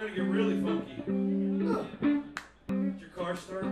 We're gonna get really funky. Did your car start?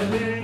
Amen.